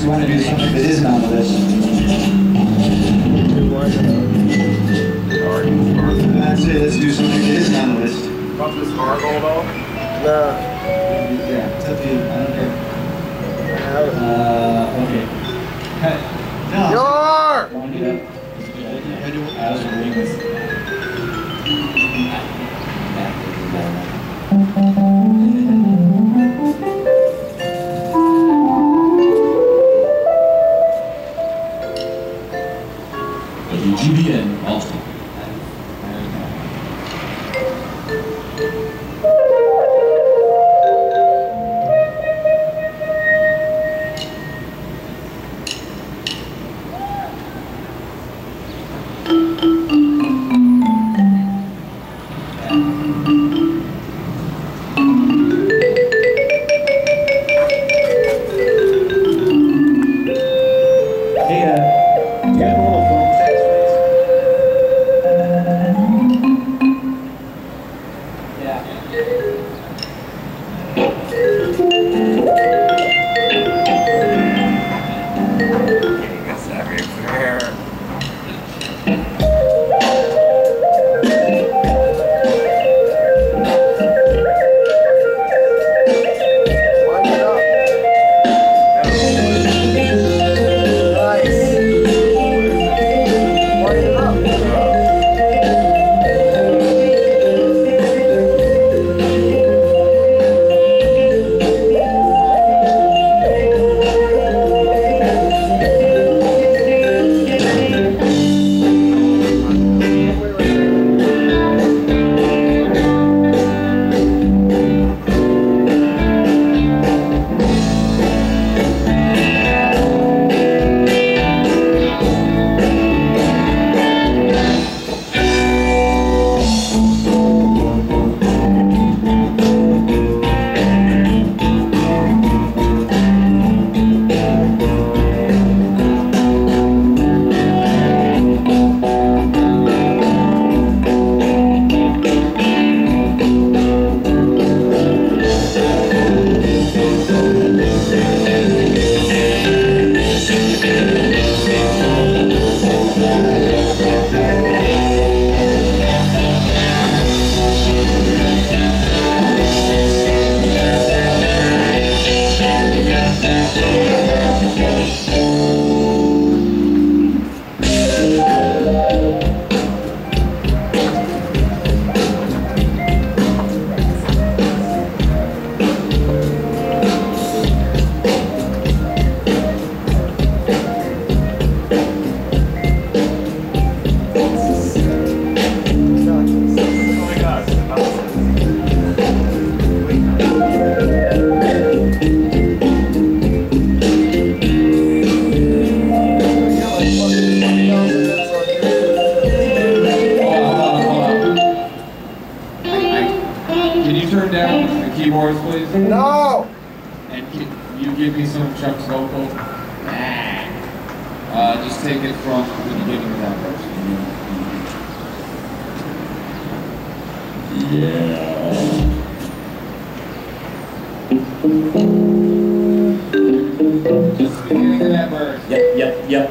You want to do something that isn't on the list. That's it. Let's do something that isn't on the list. About this Marvel though? No. Yeah, it's up to you. I don't care. Uh, okay. Cut. No. Want that? I was reading this. Hey, uh, give me some Chuck's vocal? Uh, just take it from the beginning of that verse. Yeah. Just the beginning of that verse. Yep, yep, yep.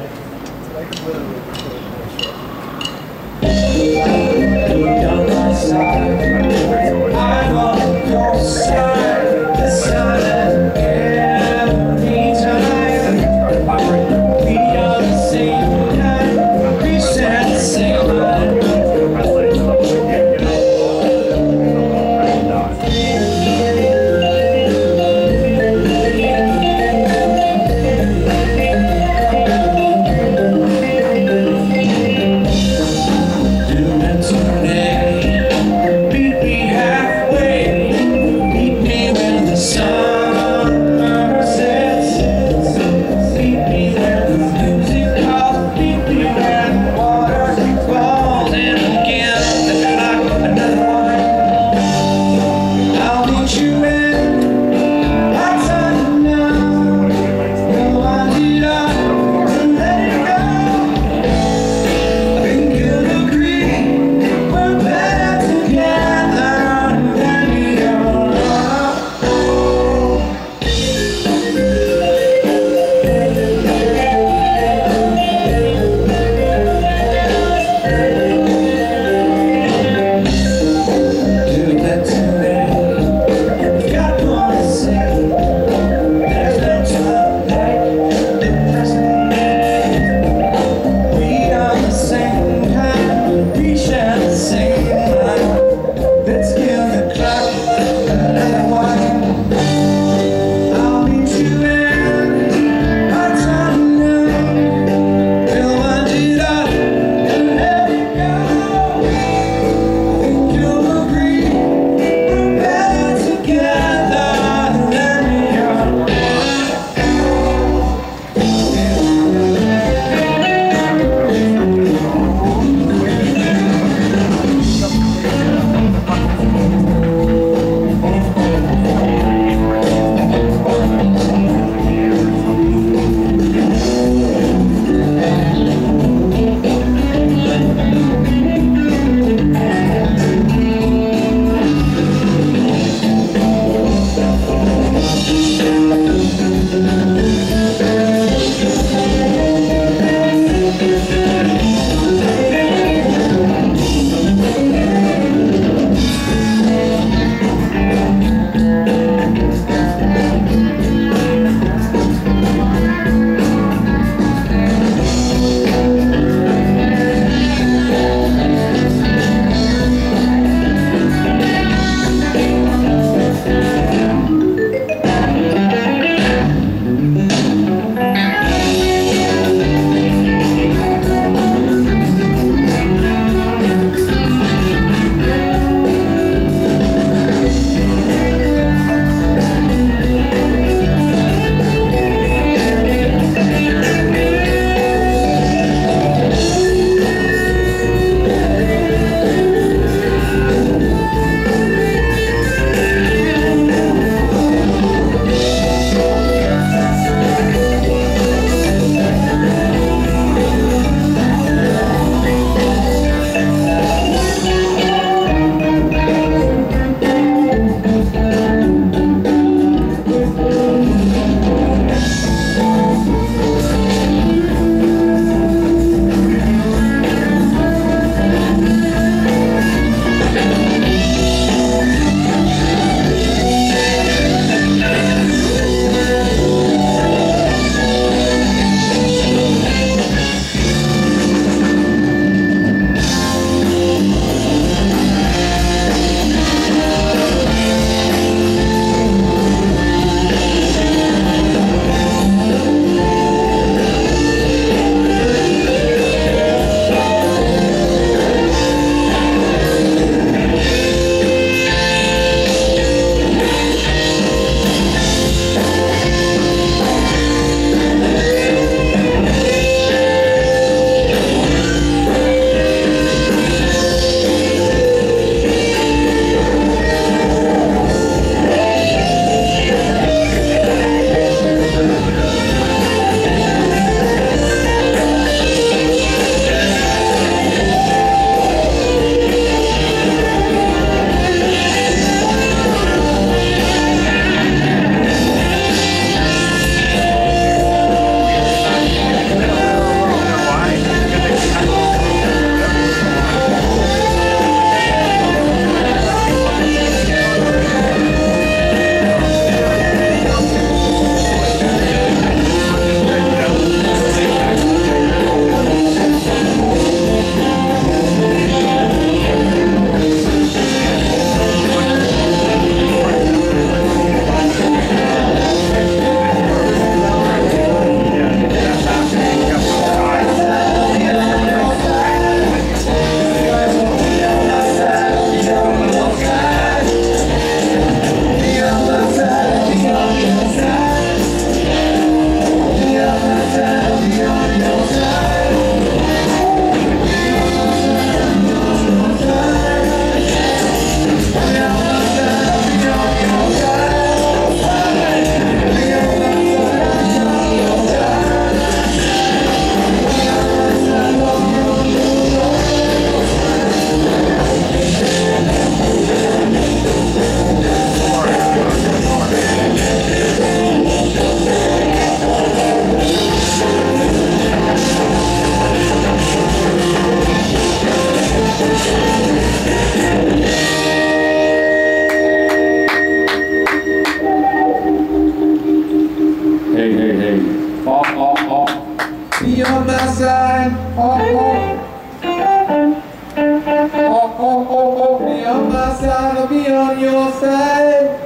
my will be on your side.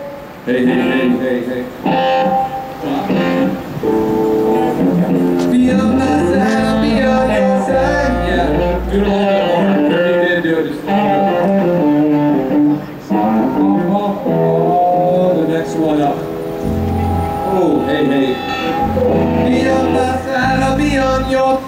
Hey, hey, hey, hey, hey. Be on my side, I'll be on your side. Yeah, do a little bit more. Dirty did do it just a little bit. Oh, the next one up. Oh, hey, hey. Be on my side, I'll be on your.